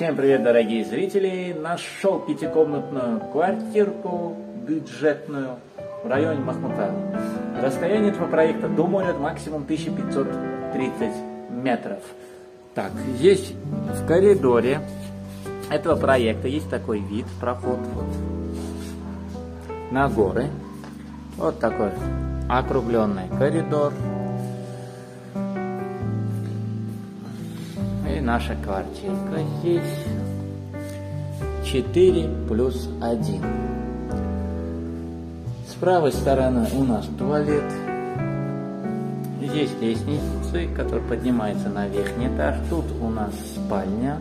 Всем привет, дорогие зрители! Нашел пятикомнатную квартирку бюджетную в районе Махмутова. Расстояние этого проекта до моря максимум 1530 метров. Так, здесь в коридоре этого проекта есть такой вид, проход вот на горы. Вот такой округленный коридор. Наша квартирка здесь 4 плюс 1. С правой стороны у нас туалет. Здесь лестница, которая поднимается на верхний этаж. Тут у нас спальня.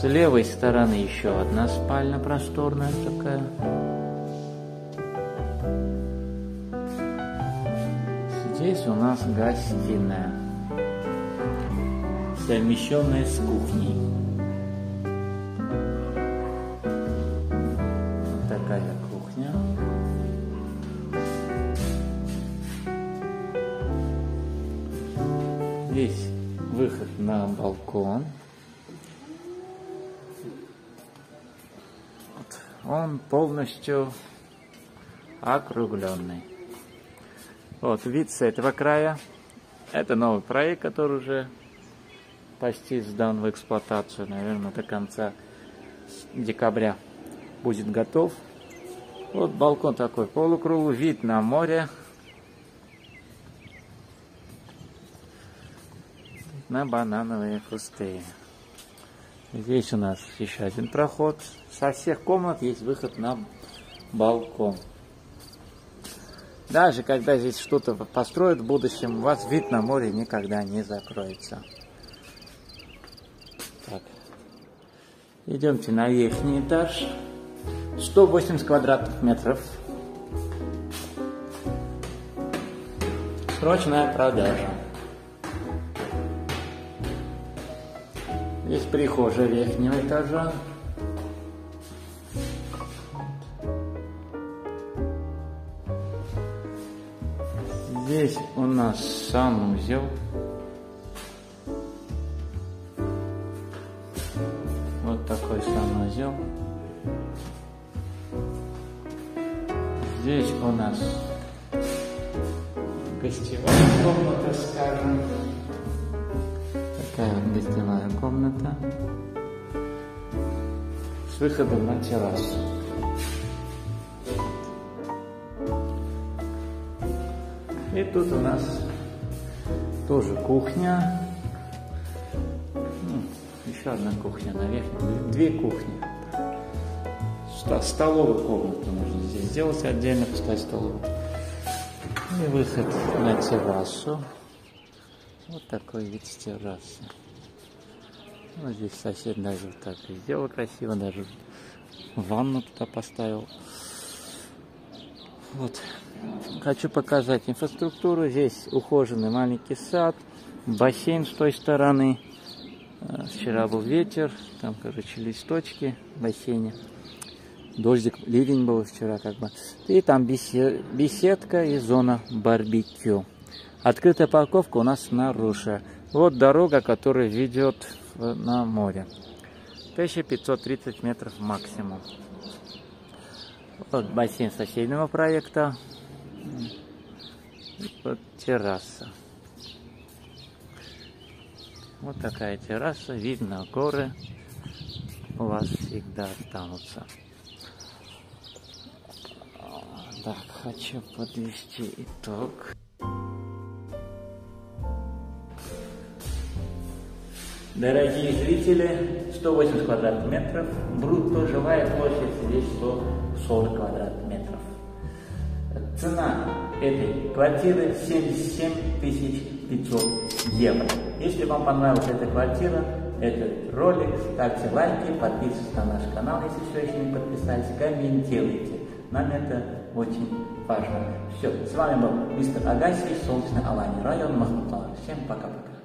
С левой стороны еще одна спальня просторная такая. Здесь у нас гостиная, совмещенная с кухней. Такая кухня. Здесь выход на балкон. Он полностью округленный. Вот вид с этого края. Это новый проект, который уже почти сдан в эксплуатацию. Наверное, до конца декабря будет готов. Вот балкон такой полукруглый, вид на море. На банановые кусты. Здесь у нас еще один проход. Со всех комнат есть выход на балкон. Даже когда здесь что-то построят в будущем, у вас вид на море никогда не закроется. Так. Идемте на верхний этаж. 180 квадратных метров. Срочная продажа. Здесь прихожая верхнего этажа. Здесь у нас санузел. Вот такой санузел. Здесь у нас гостевая комната, скажем. Такая вот гостевая комната с выходом на террасу. И тут у нас тоже кухня. Еще одна кухня наверх. Две кухни. Столовую комнату можно здесь сделать отдельно, пускай столовую. И выход на террасу. Вот такой вид с террасы. Вот здесь сосед даже так и сделал красиво, даже ванну туда поставил. Вот. Хочу показать инфраструктуру. Здесь ухоженный маленький сад, бассейн с той стороны. Э, вчера был ветер, там, короче, листочки в бассейне. Дождик, ливень был вчера как бы. И там беседка и зона барбекю. Открытая парковка у нас снаружи. Вот дорога, которая ведет на море. 1530 метров максимум. Вот бассейн соседнего проекта. Вот терраса. Вот такая терраса. Видно горы. У вас всегда останутся. Так, хочу подвести итог. Дорогие зрители, 180 квадратных метров, брутто жилая площадь здесь 140 квадратных метров. Цена этой квартиры 77 500 евро. Если вам понравилась эта квартира, этот ролик, ставьте лайки, подписывайтесь на наш канал, если все еще не подписались, комментируйте. Нам это очень важно. Все, с вами был мистер Агаси, Солнечный Алани, район Махмутова. Всем пока-пока.